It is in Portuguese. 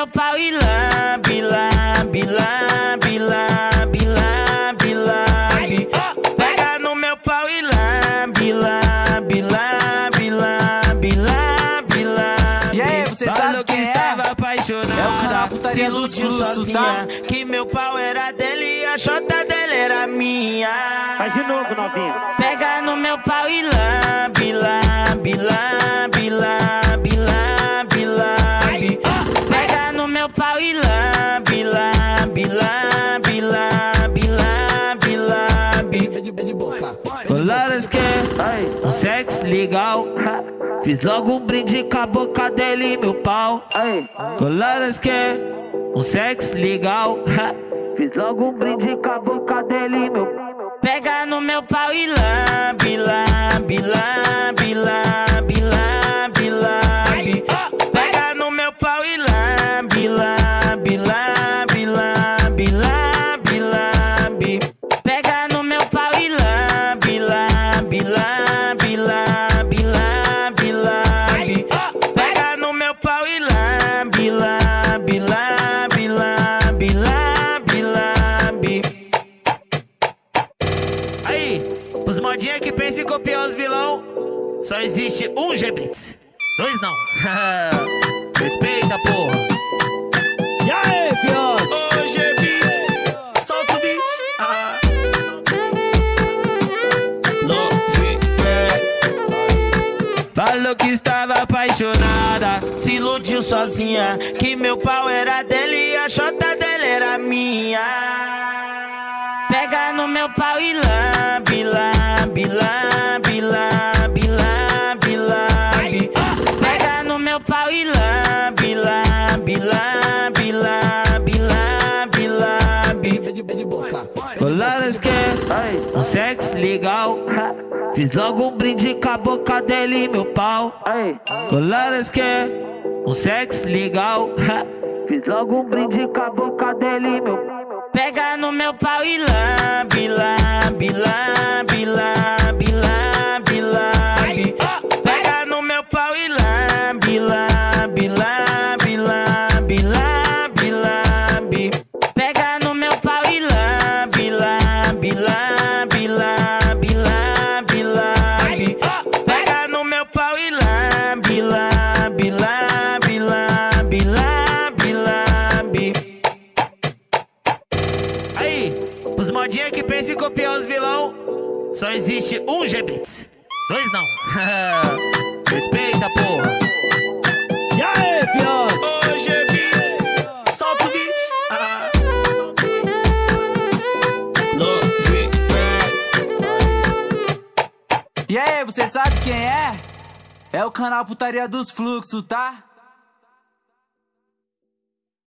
meu pau e lambe, lambe, lambe, lambe, lambe, lambe. Pega no meu pau e lambe, lambe, lambe, lambe, lambe, lambe. E aí, você Falou sabe que quem é? estava É o apaixonada, Putaria dos iludiu Fluxos, sozinha, tá? que meu pau era dele e a chota dele era minha. Faz de novo, novinha. Pega no meu pau e lambe, um sexo legal. Fiz logo um brinde com a boca dele e meu pau. Colares que um sexo legal. Fiz logo um brinde com a boca dele e meu Pega no meu pau e lambe, modinha que pensam em copiar os vilão, só existe um Gbits. Dois não. Respeita, porra. E aí, fiote? Hoje beats, solta o beat. Ah. Falou que estava apaixonada, se iludiu sozinha. Que meu pau era dele e a chota dele era minha. Pega no meu pau e lambe, meu pau e lambe, lambe, lambe, lambe, lambe, lambe. Colares que um sexo legal. Fiz logo um brinde com a boca dele meu pau. Colares que um sexo legal. Fiz logo um brinde com a boca dele meu Pega no meu pau e lambe, pensam em copiar os vilão, só existe um Gbits. Dois não. Respeita, porra. E aí, fiote? Hoje beats, solta o beat. Ah. E aí, você sabe quem é? É o canal Putaria dos Fluxos, tá?